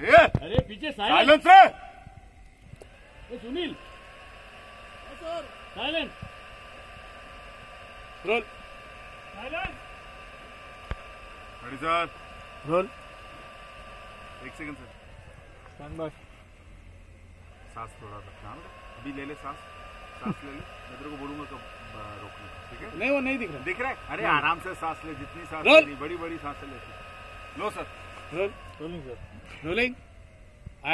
ए अरे पीछे साइलेंस है Sunil. Silent. Roll. Silent. Ready sir. Roll. एक सेकंड सर। स्टैंड बाय सांस थोड़ा रखना अभी ले ले सांस। सांस ले ले। मैं तेरे को बोलूँगा कब अ, रोकने ठीक है? नहीं वो नहीं दिख रहा। दिख रहा है? अरे आराम से सांस ले। जितनी सांस। लेनी बड़ी बड़ी साँसें लेते। लो sir. Roll rolling sir rolling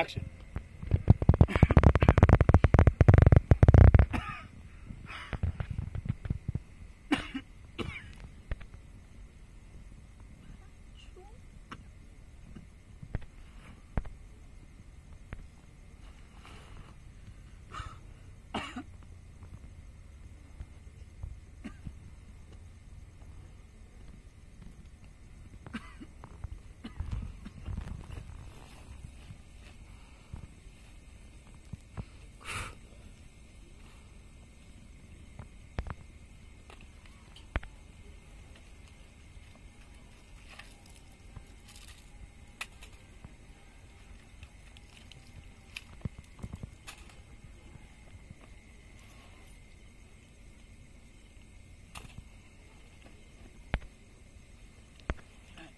action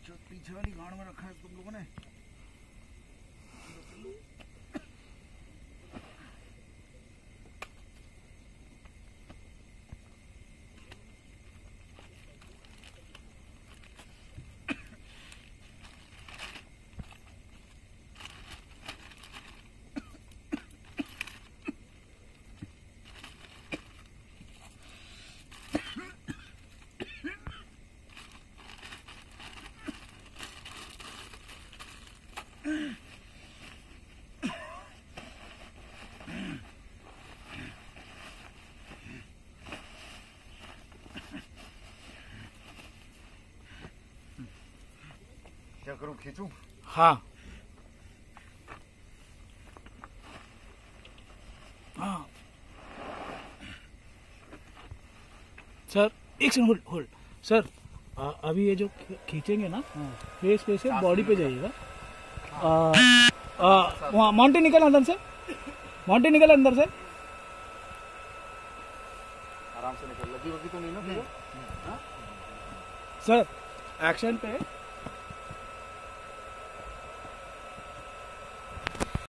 जो पीछे वाली गाड़ में रखा है तुम लोगों ने? क्या करूँ खींचूं हाँ हाँ सर एक सेकंड होल्ड होल्ड सर आ, अभी ये जो खींचेंगे ना फेस पे से बॉडी पे जाइएगा। आ, वहाँ माउंटेन निकल अंदर से? माउंटेन निकल अंदर से? आराम से निकल। लगी तो नहीं ना सर एक्शन पे